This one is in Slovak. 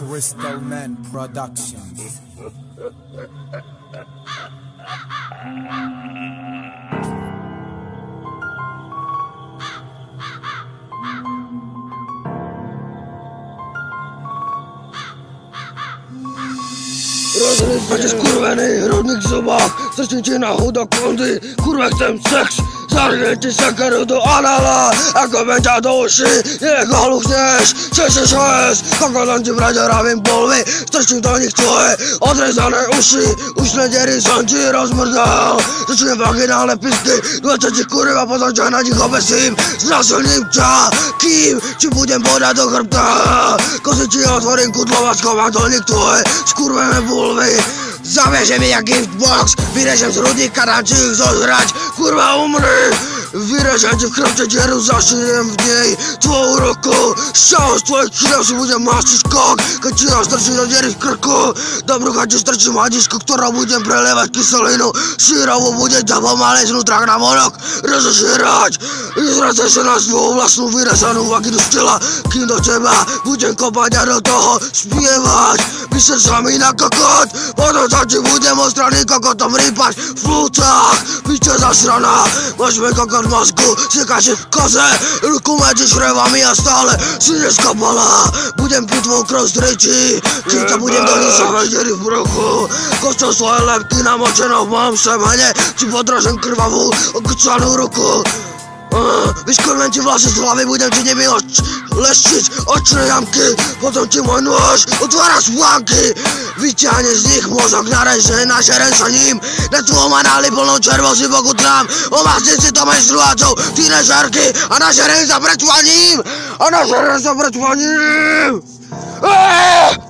Crystal Man Productions. Rozrywać skurweny hrudnik w zubach Zacznijcie na chudo kądy Kurwa chcę seks Zarwięcie sekaru do anala. Ako będzie do uszy Jego luchniesz 666 Kogo lądzi w radiorawym polwie Strasznie do nich twoje Odrezane uszy Uśne dziery sądzi rozmrdą Zacznie waginalne pyski Dlaczego ci kurwa pozodzie na nich obecnym Znasz Niemca Kim ci budem poda do chrbta Kosy ci otwory kudlowa skowa do nich twoje Skurwene bulwy Mnie jak giftbox Wyreżę z rudnika na ich zozrać Kurwa umrę Wyrażam cię w kropce dzieru Zaszyjem w niej Twą ruku Strzał z twoich krzew Będzie maścić kok Kacina starczy do dziery w kroku. Dobro chodzi starczy madzisko Która będzie prelewać kyselinu Syrowo będzie zapomale z nutrach na monok Rozeszyrać I zwracać się na swą własną wyrażaną uwagi do styla. Kim do ciebie Będzie kopania do toho Śpiewać. Piszę sami na kokot. Potem co ci będzie mostrany kokotom rypać W płucach Mój kokot w mózgu Syka się w kozę Ruku męczy śrewami a stale Synie skopala Budem pitwą krostryci Kinta budem do niczego dzieli w bruchu. Koszczą swoje lepki namoczone w moim szemenie Ci podrażę krwawą Okucaną ruku. Wyszkolę ci wlasy z ławy, będę ci nie Leszczyć oczne jamki Potem ci mój nóż Otwarasz łanki Wycianie z nich mozog na ręce Na się ręce nim Na tłumanali polną czerwosy wokół tram O maszycy to menstruacją Tineżerki A nasze ręce bretła nim A ręce bretła nim Eee!